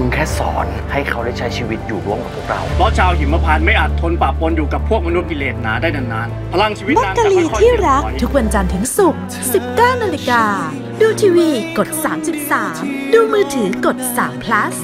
มึงแค่สอนให้เขาได้ใช้ชีวิตอยู่ร่วมกับพวกเรา เพราะชาวหิมพานต์ไม่อาจทนปะปนอยู่กับพวกมนุษย์กิเลสหนาได้นานๆ พลังชีวิตมักนางกะจะลีค่อยๆที่เรักทุกวันจันทร์ถึงศุกร์19นาฬิกา ดูทีวีกด 33 ดูมือถือกด3 plus